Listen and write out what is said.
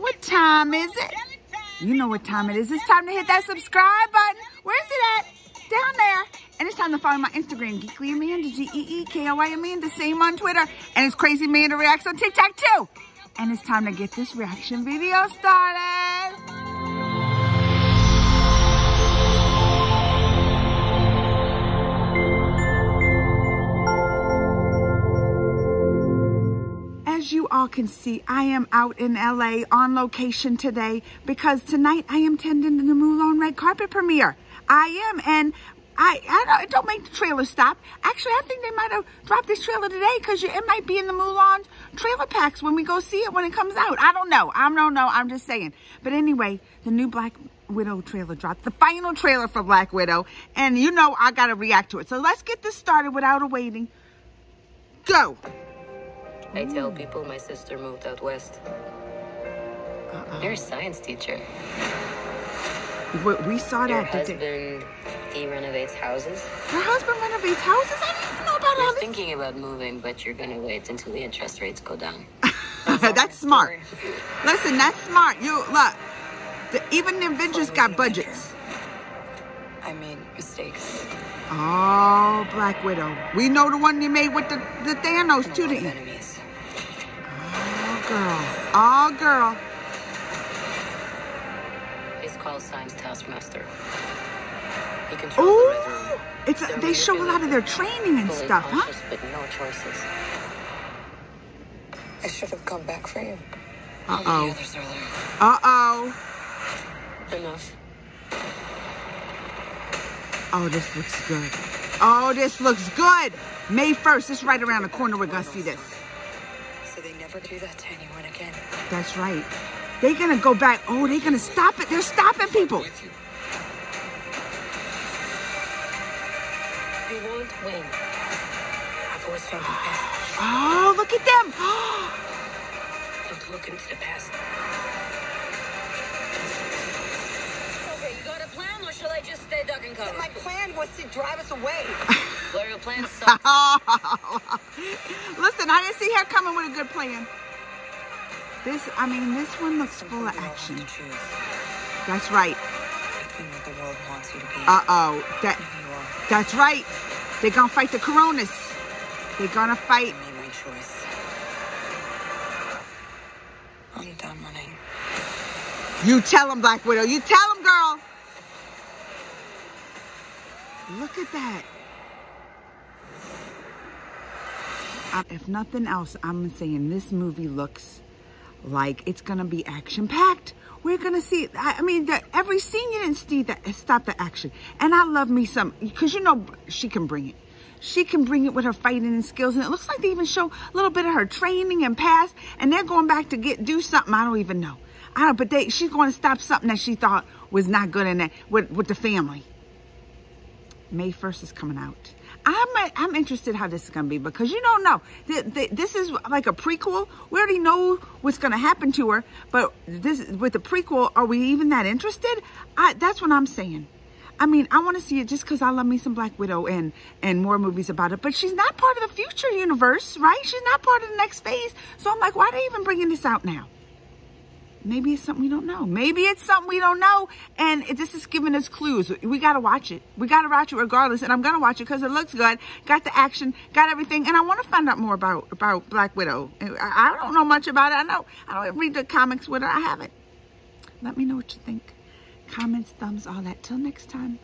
What time is it? You know what time it is. It's time to hit that subscribe button. Where's it at? Down there. And it's time to follow my Instagram, Geekly Amanda, G-E-E-K-O-Y Amanda, same on Twitter. And it's Crazy Amanda Reacts on TikTok too. And it's time to get this reaction video started. As you all can see, I am out in LA on location today because tonight I am tending the Mulan red carpet premiere. I am, and I, I don't, don't make the trailer stop. Actually, I think they might have dropped this trailer today because it might be in the Mulan trailer packs when we go see it when it comes out. I don't know. I don't know. I'm just saying. But anyway, the new Black Widow trailer dropped. The final trailer for Black Widow. And you know I got to react to it. So let's get this started without a waiting. Go. I tell hmm. people my sister moved out west. Uh-oh. You're a science teacher. We, we saw Your that. They- husband, he renovates houses. Her husband renovates houses? I didn't even know about You're thinking about moving, but you're gonna wait until the interest rates go down. that's smart. Listen, that's smart. You look. The, even the Avengers got budgets. I made mistakes. Oh, Black Widow. We know the one you made with the, the Thanos too, didn't enemies. Oh, girl. Oh, girl. He's called Science Taskmaster. He controls the Red Room. it's a, they show a lot of their training and stuff, huh? but no choices. I should have come back for you. Uh-oh. others are there? Uh-oh. Enough. Oh, this looks good. Oh, this looks good. May 1st. It's right around the corner. We're going to see this. So they never do that to anyone again. That's right. They're going to go back. Oh, they're going to stop it. They're stopping people. You. Won't win. I've always found the best. Oh, look at them. Don't look into the past. Shall I just stay duck and cover? My plan was to drive us away. Well, your plan sucks. Listen, I didn't see her coming with a good plan. This, I mean, this one looks full of action. That's right. between what the world wants you to be Uh-oh. That, and who you are. that's right. They're gonna fight the coronas. They're gonna fight. I made my choice. I'm done running. You tell them, Black Widow. You tell them, girl. Look at that. Uh, If nothing else, I'm saying this movie looks like it's gonna be action packed. We're gonna see. I, I mean, the, every scene you didn't see that stop the action. And I love me some because you know she can bring it. She can bring it with her fighting and skills, and it looks like they even show a little bit of her training and past. And they're going back to get do something. I don't even know. I don't. But they, she's going to stop something that she thought was not good in that with with the family. May 1st is coming out. I'm I'm interested how this is gonna be because you don't know. Th- th- This is like a prequel. We already know what's gonna happen to her, but this with the prequel, are we even that interested? I, that's what I'm saying. I mean, I want to see it just because I love me some Black Widow and and more movies about it. But she's not part of the future universe, right? She's not part of the next phase. So I'm like, why are they even bringing this out now? Maybe it's something we don't know. Maybe it's something we don't know. And this is giving us clues. We got to watch it. We got to watch it regardless. And I'm going to watch it because it looks good. Got the action, got everything. And I want to find out more about, about Black Widow. I, I don't know much about it. I know. I don't read the comics with her. I haven't. Let me know what you think. Comments, thumbs, all that. Till next time.